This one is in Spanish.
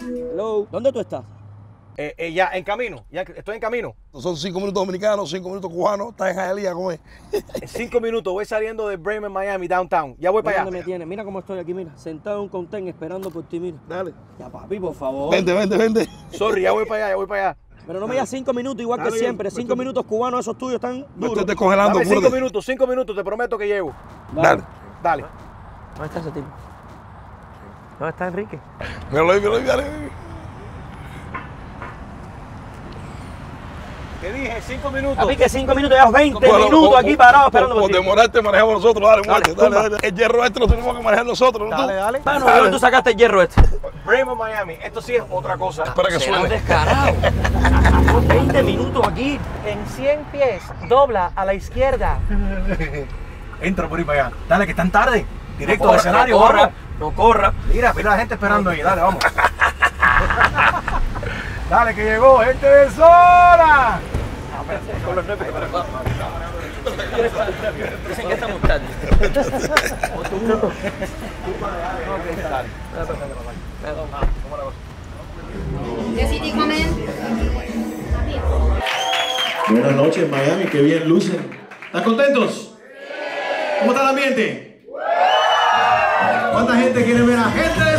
Hello, ¿dónde tú estás? Eh, eh, ya, en camino. Ya estoy en camino. Son cinco minutos dominicanos, cinco minutos cubanos. Está en Jalía, ¿cómo es? En cinco minutos voy saliendo de Bremen, Miami, downtown. Ya voy para ¿Dónde allá. me tienes? Mira cómo estoy aquí, mira. Sentado en un contén esperando por ti, mira. Dale. Ya, papi, por favor. Vente, vente, vente. Sorry, ya voy para allá, ya voy para allá. Pero no me digas cinco minutos igual que Dale, siempre. Cinco estoy- minutos cubanos esos tuyos están Me duros. estoy descongelando. Dame cinco minutos, cinco minutos, te prometo que llego. Dale. Dale. ¿Dónde está ese tipo? ¿Dónde está Enrique? Míralo ahí, míralo ahí, dale. Te dije, cinco minutos. Papi, que cinco minutos, ya 20 Bueno, minutos aquí parados esperando por, demorarte manejamos nosotros, dale, muerte, dale, tumba. dale. El hierro este lo tenemos que manejar nosotros, ¿no? Dale, tú? dale. Mano, ¿de dónde tú sacaste el hierro este? Bremen, Miami. Esto sí es otra cosa. Espera que suene. descarado. 20 minutos aquí. En 100 pies, dobla a la izquierda. Entra por ahí para allá. Dale, que están tarde. Directo al escenario. Vamos. No corra. Mira, mira la gente esperando ahí. Dale, vamos. Dale, que llegó gente de zona. Dicen que estamos tarde. The city comment. Buenas noches, Miami, qué bien lucen. ¿Están contentos? ¿Cómo está el ambiente? ¿Cuánta gente quiere ver a gente?